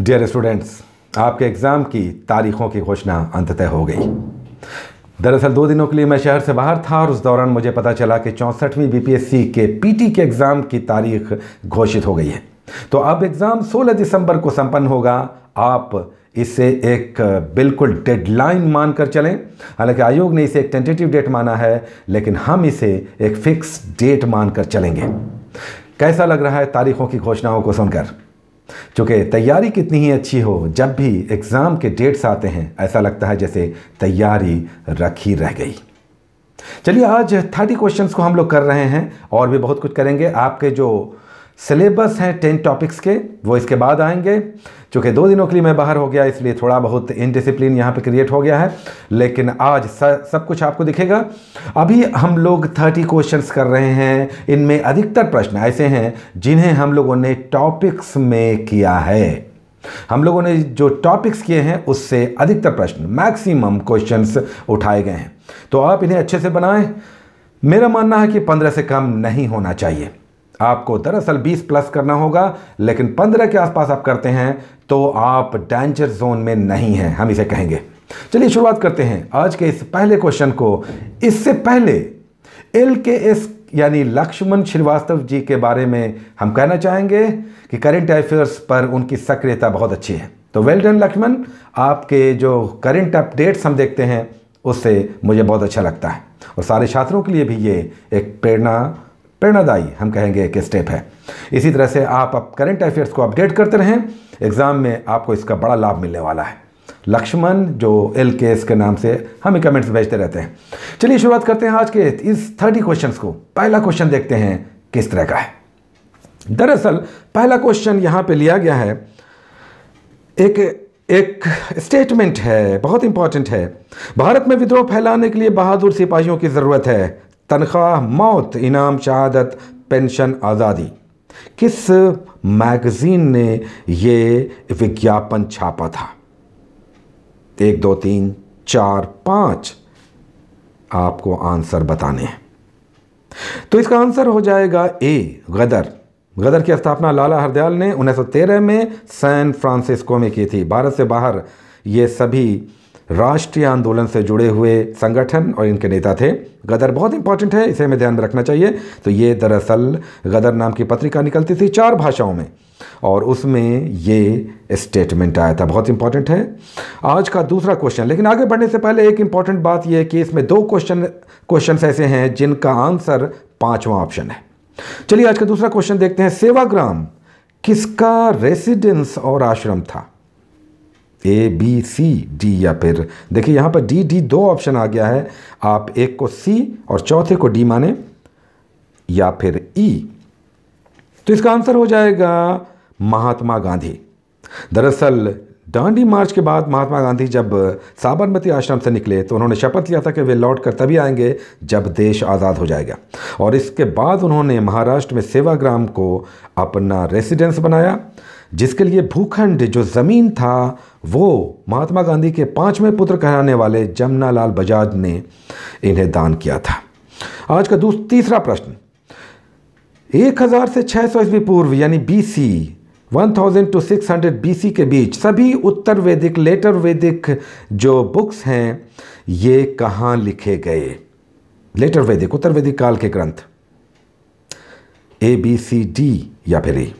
Dear students आपके exam की तारीखों की घोषणा अंततः हो गई। दरअसल दो दिनों के लिए मैं शहर से बाहर था और उस दौरान मुझे पता चला कि चौंसठवीं बीपीएससी के पीटी के एग्ज़ाम की तारीख घोषित हो गई है। तो अब एग्ज़ाम 16 दिसंबर को संपन्न होगा। आप इसे एक बिल्कुल डेडलाइन मानकर चलें। हालाँकि आयोग ने इसे एक टेंटेटिव डेट माना है, लेकिन हम इसे एक फिक्स डेट मानकर चलेंगे। कैसा लग रहा है तारीखों की घोषणाओं को सुनकर? चूँकि तैयारी कितनी ही अच्छी हो, जब भी एग्ज़ाम के डेट्स आते हैं, ऐसा लगता है जैसे तैयारी रखी रह गई। चलिए, आज थर्टी क्वेश्चंस को हम लोग कर रहे हैं और भी बहुत कुछ करेंगे। आपके जो सिलेबस हैं टेन टॉपिक्स के, वो इसके बाद आएँगे। चूँकि दो दिनों के लिए मैं बाहर हो गया, इसलिए थोड़ा बहुत इनडिसिप्लिन यहाँ पे क्रिएट हो गया है, लेकिन आज सब कुछ आपको दिखेगा। अभी हम लोग थर्टी क्वेश्चंस कर रहे हैं, इनमें अधिकतर प्रश्न ऐसे हैं, जिन्हें हम लोगों ने टॉपिक्स में किया है। हम लोगों ने जो टॉपिक्स किए हैं, उससे अधिकतर प्रश्न मैक्सिमम क्वेश्चंस उठाए गए हैं। तो आप इन्हें अच्छे से बनाएँ। मेरा मानना है कि पंद्रह से कम नहीं होना चाहिए। आपको दरअसल 20 प्लस करना होगा, लेकिन 15 के आसपास आप करते हैं तो आप डेंजर जोन में नहीं हैं, हम इसे कहेंगे। चलिए शुरुआत करते हैं आज के इस पहले क्वेश्चन को। इससे पहले एल के एस यानी लक्ष्मण श्रीवास्तव जी के बारे में हम कहना चाहेंगे कि करंट अफेयर्स पर उनकी सक्रियता बहुत अच्छी है। तो वेल डन लक्ष्मण। आपके जो करंट अपडेट्स हम देखते हैं, उससे मुझे बहुत अच्छा लगता है। और सारे छात्रों के लिए भी ये एक प्रेरणा प्रेरणादायी, हम कहेंगे एक स्टेप है। इसी तरह से आप अब करंट अफेयर्स को अपडेट करते रहें। एग्ज़ाम में आपको इसका बड़ा लाभ मिलने वाला है। लक्ष्मण, जो एल के एस के नाम से हमें कमेंट्स भेजते रहते हैं। चलिए शुरुआत करते हैं आज के इस थर्टी क्वेश्चंस को। पहला क्वेश्चन देखते हैं, किस तरह का है? दरअसल, पहला क्वेश्चन यहाँ पे लिया गया है। एक एक स्टेटमेंट है, बहुत इंपॉर्टेंट है। भारत में विद्रोह फैलाने के लिए बहादुर सिपाहियों की ज़रूरत है। तनख्वाह, मौत, इनाम, शहादत, पेंशन, आज़ादी। किस मैगज़ीन ने ये विज्ञापन छापा था? एक, दो, तीन, चार, पाँच आपको आंसर बताने हैं। तो इसका आंसर हो जाएगा ए, गदर। गदर की स्थापना लाला हरदयाल ने 1913 में सैन फ्रांसिस्को में की थी। भारत से बाहर ये सभी राष्ट्रीय आंदोलन से जुड़े हुए संगठन और इनके नेता थे। गदर बहुत इंपॉर्टेंट है, इसे हमें ध्यान में रखना चाहिए। तो ये दरअसल गदर नाम की पत्रिका निकलती थी चार भाषाओं में। और उसमें ये स्टेटमेंट आया था, बहुत इंपॉर्टेंट है। आज का दूसरा क्वेश्चन लेकिन आगे बढ़ने से पहले एक इंपॉर्टेंट बात यह कि इसमें दो क्वेश्चन क्वेश्चन ऐसे हैं जिनका आंसर पांचवा ऑप्शन है। चलिए आज का दूसरा क्वेश्चन देखते हैं। सेवाग्राम, किसका रेसिडेंस और आश्रम था? ए बी सी डी या फिर। देखिए, यहाँ पर डी डी दो ऑप्शन आ गया है। आप एक को सी और चौथे को डी माने या फिर ई तो इसका आंसर हो जाएगा महात्मा गांधी। दरअसल डांडी मार्च के बाद महात्मा गांधी जब साबरमती आश्रम से निकले तो उन्होंने शपथ लिया था कि वे लौट कर तभी आएँगे जब देश आज़ाद हो जाएगा। और इसके बाद उन्होंने महाराष्ट्र में सेवाग्राम को अपना रेसिडेंस बनाया। जिसके लिए भूखंड जो ज़मीन था, वो महात्मा गांधी के पाँचवें पुत्र कहलाने वाले जमनालाल बजाज ने इन्हें दान किया था। आज का दूसरा तीसरा प्रश्न। एक हज़ार से छः सौ ईस्वी पूर्व, यानी बीसी 1000 टू 600 बीसी के बीच, सभी उत्तर वैदिक, लेटर वैदिक जो बुक्स हैं, ये कहाँ लिखे गए? लेटर वैदिक, उत्तर वैदिक काल के ग्रंथ। ए बी सी डी या फिर ए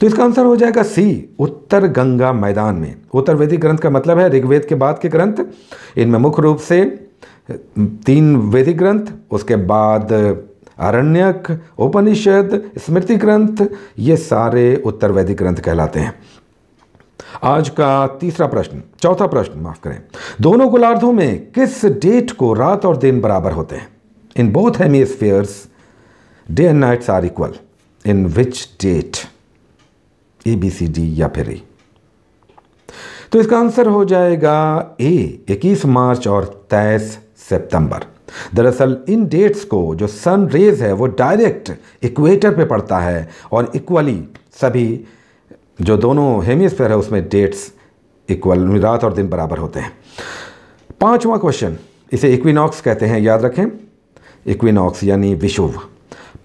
तो इसका आंसर हो जाएगा सी, उत्तर गंगा मैदान में। उत्तर वैदिक ग्रंथ का मतलब है ऋग्वेद के बाद के ग्रंथ। इनमें मुख्य रूप से तीन वैदिक ग्रंथ, उसके बाद अरण्यक, उपनिषद, स्मृति ग्रंथ, ये सारे उत्तर वैदिक ग्रंथ कहलाते हैं। आज का तीसरा प्रश्न, चौथा प्रश्न माफ़ करें। दोनों गोलार्धों में किस डेट को रात और दिन बराबर होते हैं? In both hemispheres day and nights are equal in which date A B C D या फिर ए तो इसका आंसर हो जाएगा ए इक्कीस मार्च और तेईस सितंबर। दरअसल इन डेट्स को जो सन रेज है, वो डायरेक्ट इक्वेटर पे पड़ता है और इक्वली सभी जो दोनों हेमिस्फेयर है, उसमें डेट्स इक्वल रात और दिन बराबर होते हैं। पांचवा क्वेश्चन, इसे इक्विनॉक्स कहते हैं, याद रखें। इक्विनॉक्स यानी विषुव।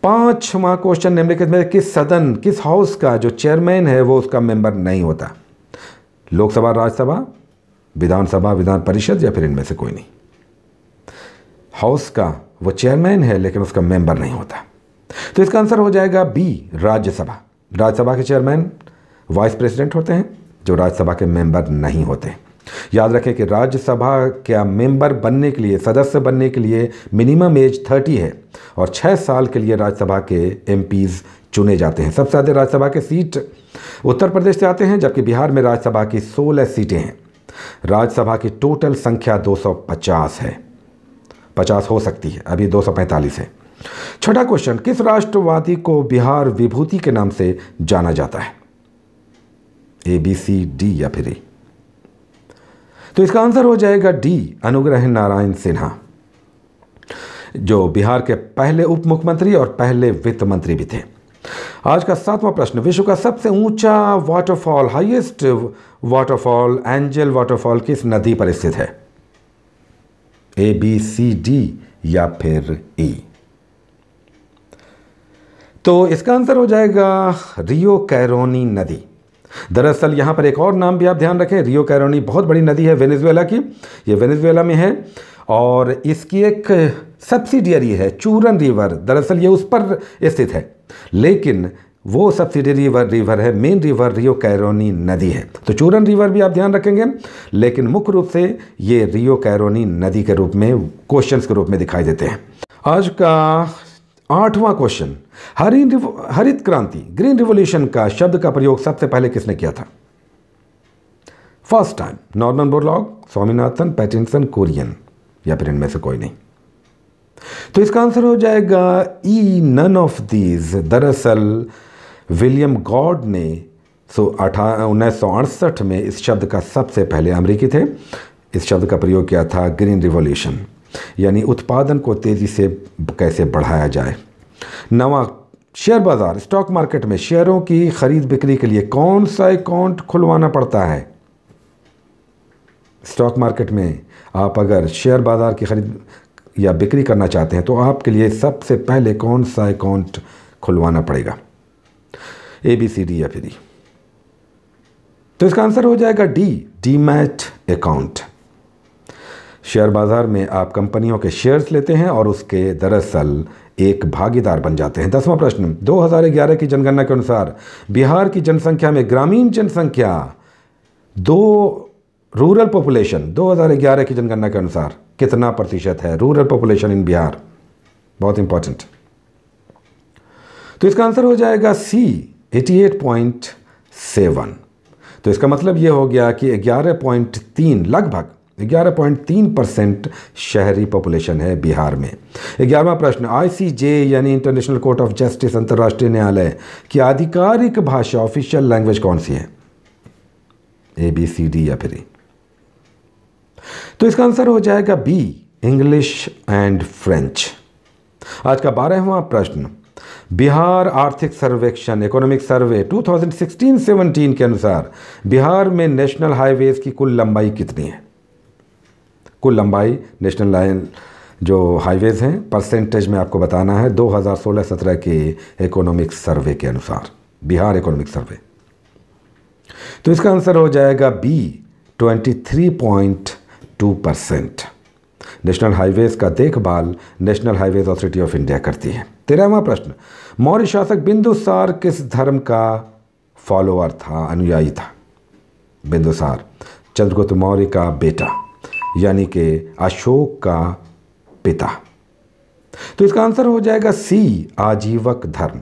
पांचवा क्वेश्चन निम्नलिखित में, किस सदन, किस हाउस का जो चेयरमैन है, वो उसका मेंबर नहीं होता? लोकसभा, राज्यसभा, विधानसभा, विधान परिषद या फिर इनमें से कोई नहीं? हाउस का वो चेयरमैन है, लेकिन उसका मेंबर नहीं होता। तो इसका आंसर हो जाएगा बी राज्यसभा। राज्यसभा के चेयरमैन वाइस प्रेसिडेंट होते हैं, जो राज्यसभा के मेंबर नहीं होते। याद रखें कि राज्यसभा का मेंबर बनने के लिए, सदस्य बनने के लिए मिनिमम एज थर्टी है और छः साल के लिए राज्यसभा के एम चुने जाते हैं। सबसे ज़्यादा राज्यसभा के सीट उत्तर प्रदेश से आते हैं, जबकि बिहार में राज्यसभा की सोलह सीटें हैं। राज्यसभा की टोटल संख्या 250 है। 50 हो सकती है, अभी 245 है। छठा क्वेश्चन, किस राष्ट्रवादी को बिहार विभूति के नाम से जाना जाता है? ए बी सी डी या फिर ए तो इसका आंसर हो जाएगा डी, अनुग्रह नारायण सिन्हा, जो बिहार के पहले उप मुख्यमंत्री और पहले वित्त मंत्री भी थे। आज का सातवां प्रश्न, विश्व का सबसे ऊँचा waterfall highest waterfall Angel waterfall किस नदी पर स्थित है? ए बी सी डी या फिर ई e? तो इसका आंसर हो जाएगा रियो कैरोनी नदी। दरअसल यहाँ पर एक और नाम भी आप ध्यान रखें, रियो कैरोनी बहुत बड़ी नदी है वेनेजुएला की। ये वेनेजुएला में है और इसकी एक सब्सिडियरी है, चूरन रिवर। दरअसल ये उस पर स्थित है, लेकिन वो सब्सिडियरी रिवर रिवर है मेन रिवर रियो कैरोनी नदी है। तो चूरन रिवर भी आप ध्यान रखेंगे, लेकिन मुख्य रूप से ये रियो कैरोनी नदी के रूप में क्वेश्चंस के रूप में दिखाई देते हैं। आज का आठवां क्वेश्चन हरित हरित क्रांति ग्रीन रिवोल्यूशन का शब्द का प्रयोग सबसे पहले किसने किया था? First time Norman Borlaug Swaminathan Pattinson Korean या फिर इनमें से कोई नहीं। तो इसका आंसर हो जाएगा ई नन ऑफ़ दीज दरअसल विलियम गॉड ने सो अठा, उन्नीस सौ अड़सठ में इस शब्द का सबसे पहले अमरीकी थे। इस शब्द का प्रयोग किया था ग्रीन रिवॉल्यूशन यानी उत्पादन को तेज़ी से कैसे बढ़ाया जाए। नवा शेयर बाज़ार, स्टॉक मार्केट में शेयरों की खरीद बिक्री के लिए कौन सा अकाउंट खुलवाना पड़ता है? स्टॉक मार्केट में आप अगर शेयर बाज़ार की खरीद या बिक्री करना चाहते हैं तो आपके लिए सबसे पहले कौन सा अकाउंट खुलवाना पड़ेगा? ए बी सी डी या फिर तो इसका आंसर हो जाएगा D demat account. Share बाज़ार में आप कंपनियों के शेयर्स लेते हैं और उसके दरअसल एक भागीदार बन जाते हैं। दसवां प्रश्न 2011 की जनगणना के अनुसार बिहार की जनसंख्या में ग्रामीण जनसंख्या, दो रूरल पॉपुलेशन 2011 की जनगणना के अनुसार कितना प्रतिशत है रूरल पॉपुलेशन इन बिहार? बहुत इंपॉर्टेंट तो इसका आंसर हो जाएगा सी 88.7 तो इसका मतलब ये हो गया कि 11.3 लगभग 11.3 परसेंट शहरी पॉपुलेशन है बिहार में। ग्यारहवा प्रश्न आईसीजे यानी इंटरनेशनल कोर्ट ऑफ़ जस्टिस अंतर्राष्ट्रीय न्यायालय की आधिकारिक भाषा ऑफिशियल लैंग्वेज कौन सी है? ए बी सी डी या फिर? तो इसका आंसर हो जाएगा बी इंग्लिश एंड फ्रेंच आज का बारहवा प्रश्न, बिहार आर्थिक सर्वेक्षण इकोनॉमिक सर्वे 2016-17 के अनुसार बिहार में नेशनल हाईवेज की कुल लंबाई कितनी है? कुल लंबाई, नेशनल लाइन जो हाईवेज़ हैं परसेंटेज में आपको बताना है 2016-17 के इकोनॉमिक सर्वे के अनुसार, बिहार इकोनॉमिक सर्वे तो इसका आंसर हो जाएगा बी 23.2 परसेंट नेशनल हाईवेज का देखभाल national highways authority of India करती है। तेरहवा प्रश्न, मौर्य शासक बिंदुसार किस धर्म का फॉलोअर था, अनुयायी था? बिंदुसार चंद्रगुप्त मौर्य का बेटा। यानी कि अशोक का पिता। तो इसका आंसर हो जाएगा सी, आजीवक धर्म।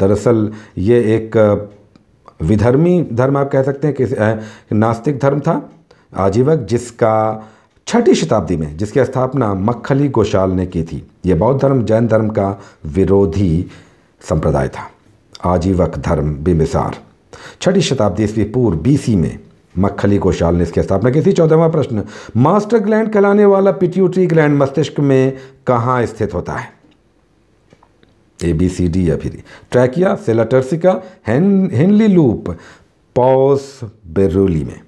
दरअसल ये एक विधर्मी धर्म आप कह सकते हैं कि नास्तिक धर्म था, आजीवक, जिसका छठी शताब्दी में, जिसकी स्थापना मक्खली गोशाल ने की थी। ये बौद्ध धर्म, जैन धर्म का विरोधी संप्रदाय था। आजीवक धर्म बिमिसार। छठी शताब्दी ईस्वी पूर्व बीसी में मक्खली गोशाल ने इसकी स्थापना की थी। चौदहवा प्रश्न, मास्टर ग्लैंड कहलाने वाला पिट्यूटरी ग्लैंड मस्तिष्क में कहाँ स्थित होता है? ए, बी, सी, डी या फिर trachea, sella turcica Henle loop, pons, Varolii में,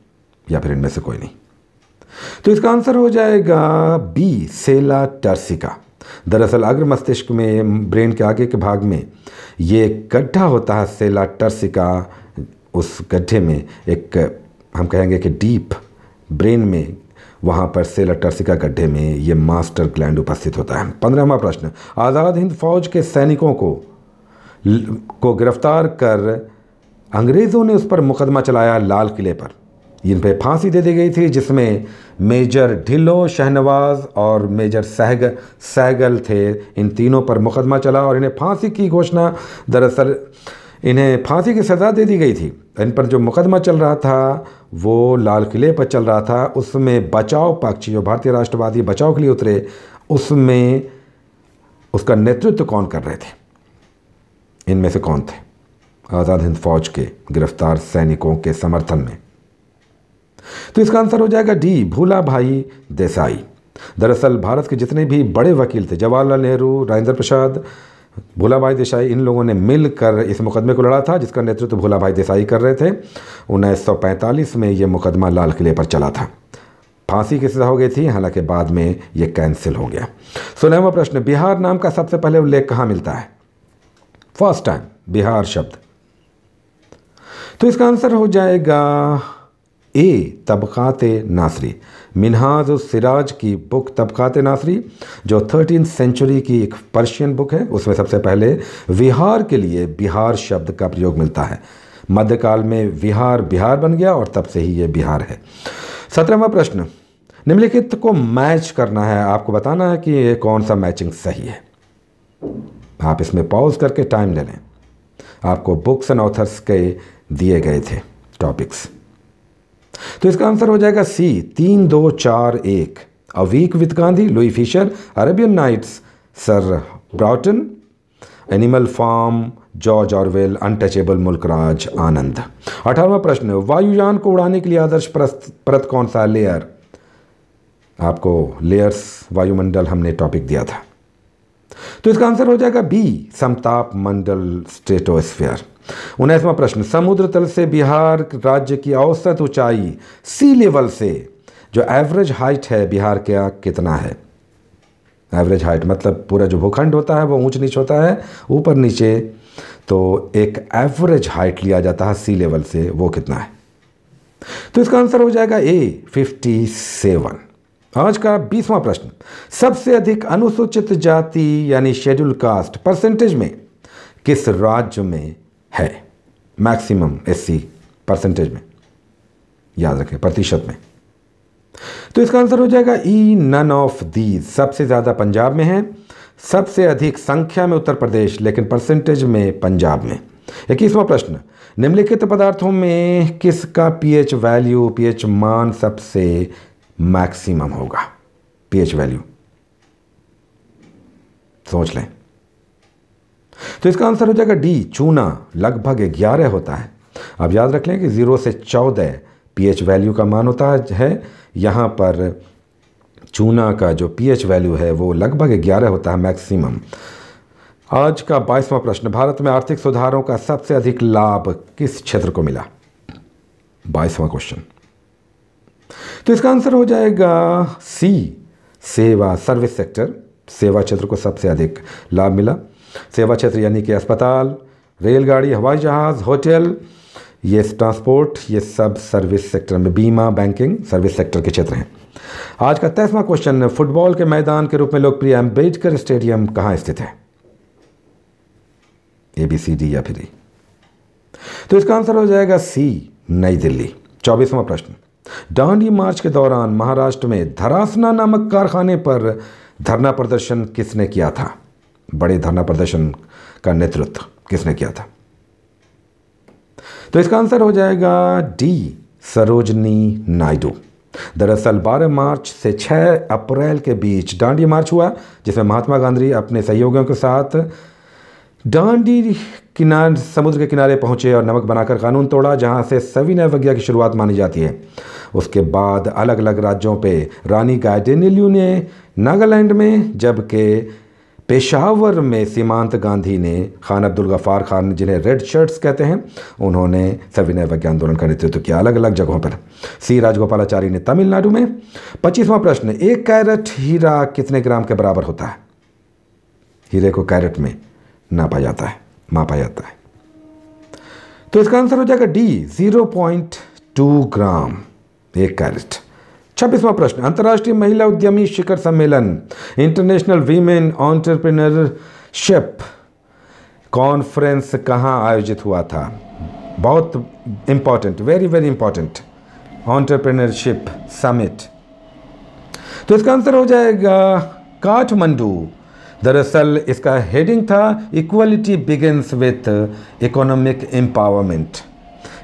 या फिर इनमें से कोई नहीं। तो इसका आंसर हो जाएगा बी सेला टर्सिका दरअसल अग्र मस्तिष्क में, ब्रेन के आगे के भाग में, ये गड्ढा होता है सेला टर्सिका उस गड्ढे में एक हम कहेंगे कि डीप ब्रेन में, वहाँ पर सेला टर्सिका गड्ढे में ये मास्टर ग्लैंड उपस्थित होता है। पंद्रहवा प्रश्न, आज़ाद हिंद फौज के सैनिकों को को गिरफ़्तार कर अंग्रेज़ों ने उस पर मुकदमा चलाया लाल किले पर। इन पर फांसी दे दी गई थी, जिसमें मेजर ढिल्लो शहनवाज और मेजर सहग, सहगल थे। इन तीनों पर मुकदमा चला और इन्हें फांसी की घोषणा दरअसल इन्हें फांसी की सज़ा दे दी गई थी। इन पर जो मुकदमा चल रहा था, वो लाल किले पर चल रहा था। उसमें बचाव पक्ष, जो भारतीय राष्ट्रवादी बचाव के लिए उतरे, उसमें उसका नेतृत्व कौन कर रहे थे? इनमें से कौन थे? आज़ाद हिंद फौज के गिरफ़्तार सैनिकों के समर्थन में। तो इसका आंसर हो जाएगा डी भूला भाई देसाई। दरअसल भारत के जितने भी बड़े वकील थे, जवाहरलाल नेहरू, राजेंद्र प्रसाद भोला भाई देसाई, इन लोगों ने मिलकर इस मुकदमे को लड़ा था, जिसका नेतृत्व भोला भाई देसाई कर रहे थे। 1945 में ये मुकदमा लाल किले पर चला था। फांसी की सजा हो गई थी, हालाँकि बाद में ये कैंसिल हो गया। सोलहवा प्रश्न, बिहार नाम का सबसे पहले उल्लेख कहाँ मिलता है? फ़र्स्ट टाइम, बिहार शब्द। तो इसका आंसर हो जाएगा ए, तबक़ात नासरी। मिनहाज सिराज की बुक तबक़ात नासरी, जो थर्टीन सेंचुरी की एक पर्शियन बुक है, उसमें सबसे पहले विहार के लिए बिहार शब्द का प्रयोग मिलता है। मध्यकाल में विहार बिहार बन गया और तब से ही ये बिहार है। सत्रहवा प्रश्न, निम्नलिखित को मैच करना है, आपको बताना है कि ये कौन सा मैचिंग सही है। आप इसमें पॉज करके टाइम ले लें। आपको बुक्स एंड ऑथर्स के दिए गए थे टॉपिक्स तो इसका आंसर हो जाएगा सी, तीन, दो, चार, एक। A Week with Gandhi Louis Fischer Arabian Nights Sir Burton Animal Farm George Orwell Untouchable Mulkraj Anand अठारहवा प्रश्न, वायुयान को उड़ाने के लिए आदर्श परत कौन सा लेयर आपको लेयर्स वायुमंडल हमने टॉपिक दिया था। तो इसका आंसर हो जाएगा बी समताप मंडल स्टेटोस्फेयर। उन्नीसवा प्रश्न, समुद्र तल से बिहार राज्य की औसत ऊंचाई सी लेवल से, जो एवरेज हाइट है बिहार का कितना है? एवरेज हाइट मतलब पूरा जो भूखंड होता है, वो ऊंच नीच होता है, ऊपर नीचे तो एक एवरेज हाइट लिया जाता है सी लेवल से, वो कितना है? तो इसका आंसर हो जाएगा ए, फिफ्टी सेवन। आज का बीसवां प्रश्न, सबसे अधिक अनुसूचित जाति यानी शेड्यूल कास्ट परसेंटेज में किस राज्य में है। मैक्सिमम एससी परसेंटेज में। याद रखें, प्रतिशत में। तो इसका आंसर हो जाएगा ई नन ऑफ़ दीज सबसे ज़्यादा पंजाब में है। सबसे अधिक संख्या में उत्तर प्रदेश, लेकिन परसेंटेज में पंजाब में। इक्कीसवां प्रश्न, निम्नलिखित पदार्थों में किसका पीएच वैल्यू पीएच मान सबसे मैक्सिमम होगा? पीएच वैल्यू सोच लें। तो इसका आंसर हो जाएगा डी, चूना। लगभग ग्यारह होता है। आप याद रख लें कि ज़ीरो से चौदह पीएच वैल्यू का मान होता है। यहाँ पर चूना का जो पीएच वैल्यू है, वो लगभग ग्यारह होता है मैक्सिमम। आज का बाईसवां प्रश्न, भारत में आर्थिक सुधारों का सबसे अधिक लाभ किस क्षेत्र को मिला? बाईसवां क्वेश्चन तो इसका आंसर हो जाएगा सी, सेवा सर्विस सेक्टर। सेवा क्षेत्र को सबसे अधिक लाभ मिला। सेवा क्षेत्र यानी कि अस्पताल, रेलगाड़ी, हवाई जहाज़, होटल, ये ट्रांसपोर्ट, ये सब सर्विस सेक्टर में बीमा, बैंकिंग, सर्विस सेक्टर के क्षेत्र हैं। आज का तेईसवां क्वेश्चन, फुटबॉल के मैदान के रूप में लोकप्रिय अंबेडकर स्टेडियम कहाँ स्थित है? ए बी सी डी या फिर ई तो इसका आंसर हो जाएगा सी नई दिल्ली। चौबीसवां प्रश्न डांडी मार्च के दौरान महाराष्ट्र में धरासना नामक कारखाने पर धरना प्रदर्शन किसने किया था? बड़े धरना प्रदर्शन का नेतृत्व किसने किया था? तो इसका आंसर हो जाएगा डी, सरोजनी नायडू। दरअसल 12 मार्च से 6 अप्रैल के बीच डांडी मार्च हुआ, जिसमें महात्मा गांधी अपने सहयोगियों के साथ डांडी किनारे, समुद्र के किनारे पहुँचे और नमक बनाकर कानून तोड़ा, जहाँ से सविनय अवज्ञा की शुरुआत मानी जाती है। उसके बाद अलग अलग राज्यों पे रानी गाइडेनिल्यू ने नागालैंड में, जबकि पेशावर में सीमांत गांधी ने, खान अब्दुल गफ़ार खान जिन्हें रेड शर्ट्स कहते हैं, उन्होंने सविनय वज्ञ आंदोलन का नेतृत्व किया अलग अलग जगहों पर। सी राजगोपालाचारी ने तमिलनाडु में। पच्चीसवां प्रश्न, एक कैरेट हीरा कितने ग्राम के बराबर होता है? हीरे को कैरेट में नापा जाता है, मापा जाता है। तो इसका आंसर हो जाएगा D, zero point two gram, एक कैरेट। छब्बीसवां प्रश्न, अंतर्राष्ट्रीय महिला उद्यमी शिखर सम्मेलन इंटरनेशनल वीमेन ऑन्टरप्रिनरशिप कॉन्फ्रेंस कहाँ आयोजित हुआ था? बहुत important very very important entrepreneurship summit तो इसका आंसर हो जाएगा काठमंडू। दरअसल इसका हेडिंग था equality begins with economic empowerment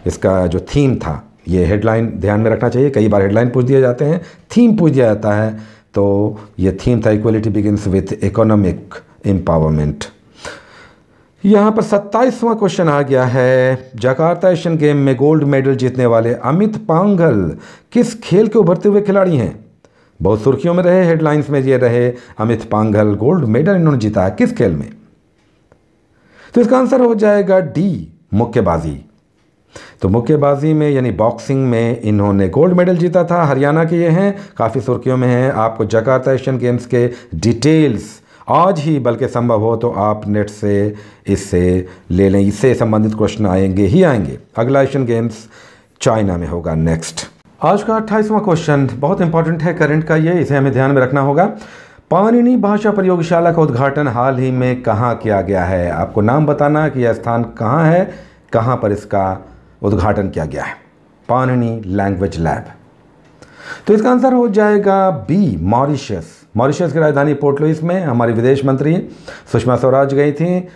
इसका जो थीम था ये हेडलाइन ध्यान में रखना चाहिए। कई बार हेडलाइन पूछ दिए जाते हैं थीम पूछ दिया जाता है तो ये थीम था equality begins with economic empowerment यहाँ पर सत्ताईसवां क्वेश्चन आ गया है। जकार्ता एशियन गेम में गोल्ड मेडल जीतने वाले अमित पांगल किस खेल के उभरते हुए खिलाड़ी हैं? बहुत सुर्खियों में रहे हेडलाइंस में ये रहे, अमित पांगल गोल्ड मेडल इन्होंने जीता है किस खेल में? तो इसका आंसर हो जाएगा डी मुक्केबाजी। तो मुक्केबाजी में, यानी बॉक्सिंग में इन्होंने गोल्ड मेडल जीता था। हरियाणा के ये हैं, काफ़ी सुर्खियों में हैं। आपको जकार्ता एशियन गेम्स के डिटेल्स आज ही, बल्कि संभव हो तो आप नेट से इससे ले लें। इससे संबंधित क्वेश्चन आएँगे ही आएँगे। अगला एशियन गेम्स चाइना में होगा नेक्स्ट। आज का अट्ठाईसवां क्वेश्चन, बहुत इंपॉर्टेंट है करंट का ये, इसे हमें ध्यान में रखना होगा। पानिनी भाषा प्रयोगशाला का उद्घाटन हाल ही में कहाँ किया गया है? आपको नाम बताना कि यह स्थान कहाँ है, कहाँ पर इसका उद्घाटन किया गया है। Panini language lab. तो इसका आंसर हो जाएगा बी, मॉरिशस। मॉरिशस की राजधानी पोर्ट लुइस में हमारी विदेश मंत्री सुषमा स्वराज गई थी।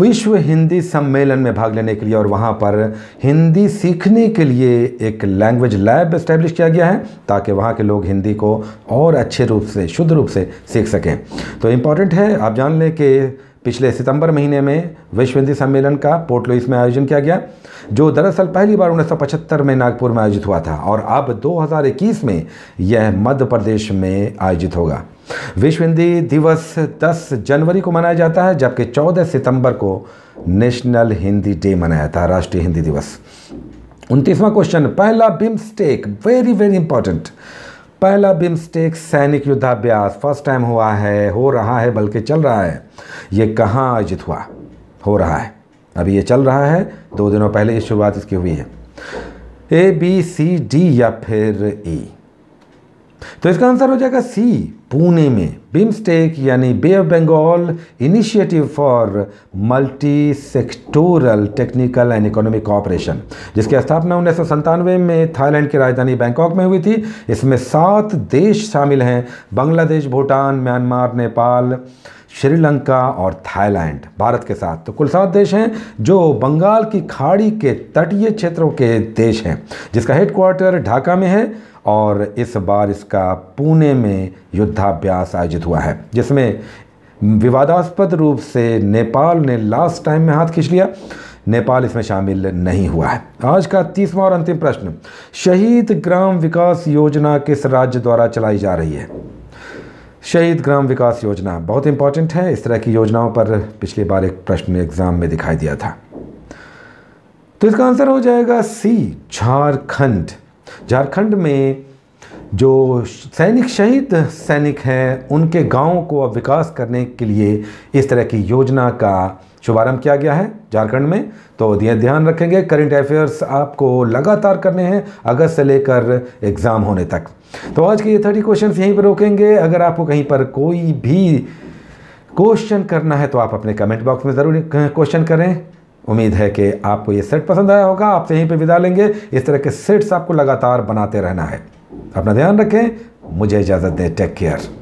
विश्व हिंदी सम्मेलन में भाग लेने के लिए और वहाँ पर हिंदी सीखने के लिए एक लैंग्वेज लैब इस्टेब्लिश किया गया है ताकि वहाँ के लोग हिंदी को और अच्छे रूप से, शुद्ध रूप से सीख सकें। तो इंपॉर्टेंट है, आप जान लें कि पिछले सितंबर महीने में विश्व हिंदी सम्मेलन का पोर्ट लुइस में आयोजन किया गया, जो दरअसल पहली बार 1975 में नागपुर में आयोजित हुआ था और अब 2021 में यह मध्य प्रदेश में आयोजित होगा। विश्व हिंदी दिवस 10 जनवरी को मनाया जाता है, जबकि 14 सितंबर को नेशनल हिंदी डे मनाया जाता है, राष्ट्रीय हिंदी दिवस। उनतीसवां क्वेश्चन, पहला बिम्स्टेक, वेरी वेरी इंपॉर्टेंट। पहला बिमस्टेक सैनिक युद्धाभ्यास, फ़र्स्ट टाइम हुआ है, हो रहा है, बल्कि चल रहा है। ये कहाँ आयोजित हुआ? हो रहा है। अभी ये चल रहा है, दो दिनों पहले ये शुरुआत इसकी हुई है। ए बी सी डी या फिर ई e. तो इसका आंसर हो जाएगा सी, पुणे में। बिम्स्टेक यानी Bay of Bengal initiative for multi sectoral technical and economic cooperation जिसकी स्थापना उन्नीस में थाईलैंड की राजधानी बैंकॉक में हुई थी। इसमें सात देश शामिल हैं। बांग्लादेश, भूटान, म्यांमार, नेपाल श्रीलंका और थाईलैंड भारत के साथ। तो कुल सात देश हैं जो बंगाल की खाड़ी के तटीय क्षेत्रों के देश हैं, जिसका हेडक्वार्टर ढाका में है और इस बार इसका पुणे में युद्धाभ्यास आयोजित हुआ है, जिसमें विवादास्पद रूप से नेपाल ने लास्ट टाइम में हाथ खींच लिया। नेपाल इसमें शामिल नहीं हुआ है। आज का तीसवा और अंतिम प्रश्न, शहीद ग्राम विकास योजना किस राज्य द्वारा चलाई जा रही है? शहीद ग्राम विकास योजना बहुत इंपॉर्टेंट है। इस तरह की योजनाओं पर पिछली बार एक प्रश्न एग्ज़ाम में दिखाई दिया था। तो इसका आंसर हो जाएगा सी झारखंड। झारखंड में जो सैनिक शहीद सैनिक हैं, उनके गाँव को अब विकास करने के लिए इस तरह की योजना का शुभारंभ किया गया है झारखंड में। तो ध्यान रखेंगे करंट अफेयर्स आपको लगातार करने हैं अगस्त से लेकर एग्ज़ाम होने तक। तो आज के ये थर्टी क्वेश्चन यहीं पर रोकेंगे। अगर आपको कहीं पर कोई भी क्वेश्चन करना है तो आप अपने कमेंट बॉक्स में ज़रूर क्वेश्चन करें। उम्मीद है कि आपको ये सेट पसंद आया होगा। आपसे यहीं पे विदा लेंगे। इस तरह के सेट्स आपको लगातार बनाते रहना है। अपना ध्यान रखें। मुझे इजाज़त दें। Take care